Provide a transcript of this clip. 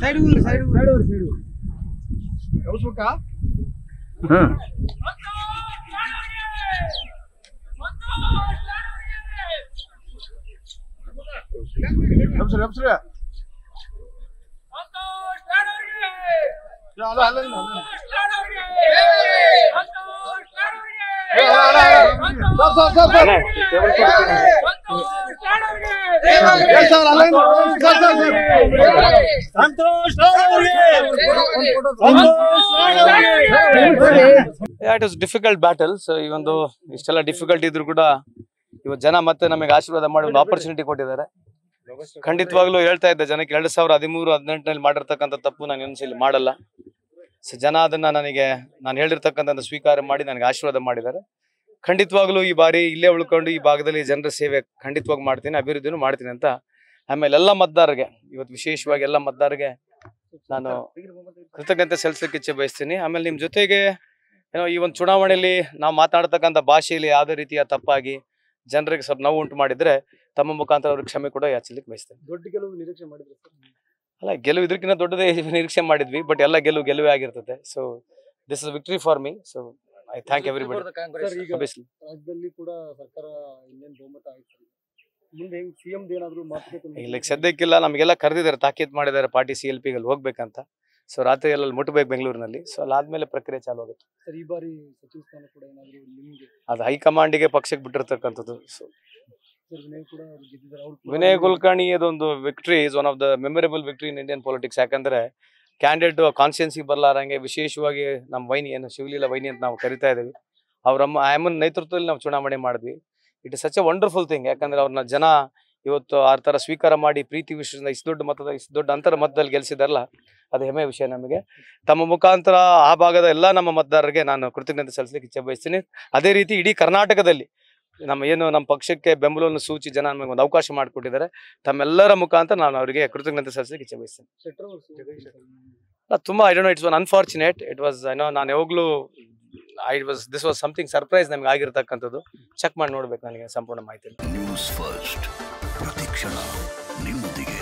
Side side side side ఎవరు చూట left left అలా అలా sir sir sir sir it is difficult battles ಈ ಒಂದು ಇಷ್ಟೆಲ್ಲ ಡಿಫಿಕಲ್ಟ್ ಇದ್ರು ಕೂಡ ಇವತ್ತು ಜನ ಮತ್ತೆ ನಮಗೆ ಆಶೀರ್ವಾದ ಮಾಡಿ ಒಂದು ಆಪರ್ಚುನಿಟಿ ಕೊಟ್ಟಿದ್ದಾರೆ. ಖಂಡಿತವಾಗ್ಲೂ ಹೇಳ್ತಾ ಇದ್ದೆ ಜನಕ್ಕೆ ಎರಡ್ ಸಾವಿರದ ಹದಿಮೂರು ಹದಿನೆಂಟನಲ್ಲಿ ಮಾಡಿರ್ತಕ್ಕಂಥ ತಪ್ಪು ನಾನು ಇಲ್ಲಿ ಮಾಡಲ್ಲ. ಸೊ ಜನ ಅದನ್ನ ನನಗೆ, ನಾನು ಹೇಳಿರ್ತಕ್ಕಂಥ ಸ್ವೀಕಾರ ಮಾಡಿ ನನಗೆ ಆಶೀರ್ವಾದ ಮಾಡಿದ್ದಾರೆ. ಖಂಡಿತವಾಗ್ಲೂ ಈ ಬಾರಿ ಇಲ್ಲೇ ಉಳ್ಕೊಂಡು ಈ ಭಾಗದಲ್ಲಿ ಜನರ ಸೇವೆ ಖಂಡಿತವಾಗಿ ಮಾಡ್ತೀನಿ, ಅಭಿವೃದ್ಧಿನೂ ಮಾಡ್ತೀನಿ ಅಂತ ಆಮೇಲೆ ಎಲ್ಲ ಮತದಾರರಿಗೆ ಇವತ್ತು ವಿಶೇಷವಾಗಿ ಎಲ್ಲ ಮತದಾರರಿಗೆ ನಾನು ಕೃತಜ್ಞತೆ ಸಲ್ಲಿಸಲಿಕ್ಕೆ ಇಚ್ಛೆ ಬಯಸ್ತೀನಿ. ಆಮೇಲೆ ನಿಮ್ಮ ಜೊತೆಗೆ ಏನೋ ಈ ಒಂದು ಚುನಾವಣೆಯಲ್ಲಿ ನಾವು ಮಾತಾಡ್ತಕ್ಕಂಥ ಭಾಷೆಯಲ್ಲಿ ಯಾವುದೇ ರೀತಿಯ ತಪ್ಪಾಗಿ ಜನರಿಗೆ ಸ್ವಲ್ಪ ನೋವು ಉಂಟು ಮಾಡಿದ್ರೆ ತಮ್ಮ ಮುಖಾಂತರ ಅವ್ರಿಗೆ ಕ್ಷಮೆ ಕೂಡ ಯಾಚಲಿಕ್ಕೆ ಬಯಸ್ತೇನೆ. ದೊಡ್ಡ ಗೆಲುವು ನಿರೀಕ್ಷೆ ಮಾಡಿದ್ರೆ ಅಲ್ಲ ಗೆಲುವು ಇದಕ್ಕಿಂತ ದೊಡ್ಡದೇ ನಿರೀಕ್ಷೆ ಮಾಡಿದ್ವಿ ಬಟ್ ಎಲ್ಲ ಗೆಲುವು ಗೆಲುವೇ ಆಗಿರ್ತದೆ. So this is victory for me so I thank everybody. ರಾಜ್ಯದಲ್ಲಿ ಕೂಡ ಸರ್ಕಾರ ಇನ್ನೇನು ಬಹುಮತ ಆಯ್ತು ಮುಂದೆ ಹೆಂಗ್ ಸಿಎಂ ಏನಾದ್ರು ಮಾತುಕತೆ ಇಲ್ಲ ಸದ್ಯಕ್ಕಿಲ್ಲ ನಮಗೆಲ್ಲ ಕರೆದಿದ್ದಾರೆ ತಾಕೀತ್ ಮಾಡಿದ್ದಾರೆ ಪಾರ್ಟಿ ಸಿ ಎಲ್ ಪಿಗೆ ಹೋಗ್ಬೇಕಂತ. ಸೊ ರಾತ್ರಿ ಎಲ್ಲ ಮುಟ್ಬೇಕು ಬೆಂಗಳೂರಿನಲ್ಲಿ. ಸೊ ಅಲ್ಲಾದ್ಮೇಲೆ ಪ್ರಕ್ರಿಯೆ ಚಾಲು ಆಗುತ್ತೆ. ಸರ್ ಈ ಬಾರಿ ಸಚಿವ ಸ್ಥಾನ ಕೂಡ ಏನಾದ್ರು ನಿಮ್ಗೆ? ಅದು ಹೈಕಮಾಂಡಿಗೆ ಪಕ್ಷಕ್ಕೆ ಬಿಟ್ಟಿರ್ತಕ್ಕಂಥದ್ದು ಸೊ ವಿನಯ್ ಕುಲಕರ್ಣಿ ಅದೊಂದು victory is one of the memorable victory in Indian politics ಯಾಕಂದ್ರೆ ಕ್ಯಾಂಡಿಡೇಟ್ ಕಾನ್ಸಿಯನ್ಸಿಗೆ ಬರಲಾರಂಗೆ ವಿಶೇಷವಾಗಿ ನಮ್ಮ ವೈನಿ ಏನು ಶಿವಲೀಲ ವೈನಿ ಅಂತ ನಾವು ಕರಿತಾ ಇದ್ದೀವಿ. ಅವರಮ್ಮ ಆಯಮ್ಮನ ನೇತೃತ್ವದಲ್ಲಿ ನಾವು ಚುನಾವಣೆ ಮಾಡಿದ್ವಿ. It is such a wonderful thing ಯಾಕಂದ್ರೆ ಅವ್ರನ್ನ ಜನ ಇವತ್ತು ಆ ಥರ ಸ್ವೀಕಾರ ಮಾಡಿ ಪ್ರೀತಿ ವಿಷಯದಿಂದ ಇಷ್ಟು ದೊಡ್ಡ ಮತದ ಇಷ್ಟು ದೊಡ್ಡ ಅಂತರ ಮತದಲ್ಲಿ ಗೆಲ್ಸಿದಾರಲ್ಲ ಅದು ಹೆಮ್ಮೆ ವಿಷಯ ನಮಗೆ. ತಮ್ಮ ಮುಖಾಂತರ ಆ ಭಾಗದ ಎಲ್ಲ ನಮ್ಮ ಮತದಾರರಿಗೆ ನಾನು ಕೃತಜ್ಞತೆ ಸಲ್ಲಿಸಲಿಕ್ಕೆ ಇಚ್ಛೆ ಬಯಸ್ತೀನಿ. ಅದೇ ರೀತಿ ಇಡೀ ಕರ್ನಾಟಕದಲ್ಲಿ ನಮ್ಮ ಏನು ನಮ್ಮ ಪಕ್ಷಕ್ಕೆ ಬೆಂಬಲವನ್ನು ಸೂಚಿ ಜನ ನಮಗೆ ಒಂದು ಅವಕಾಶ ಮಾಡಿಕೊಟ್ಟಿದ್ದಾರೆ. ತಮ್ಮೆಲ್ಲರ ಮುಖಾಂತರ ನಾನು ಅವರಿಗೆ ಕೃತಜ್ಞತೆ ಸಲ್ಲಿಸಲಿಕ್ಕೆ ಇಚ್ಛೆ ಬಯಸ್ತೇನೆ. ತುಂಬಾ I don't it's one unfortunate it was ಏನೋ ನಾನು ಯಾವಾಗಲೂ I was this was something surprise ನಮ್ಗೆ ಆಗಿರ್ತಕ್ಕಂಥದ್ದು. ಚೆಕ್ ಮಾಡಿ ನೋಡ್ಬೇಕು ನನಗೆ ಸಂಪೂರ್ಣ ಮಾಹಿತಿ ನ್ಯೂಸ್ ಫಸ್ಟ್ ಪ್ರತಿಕ್ಷಣ ನಿಮ್ಮೊಂದಿಗೆ.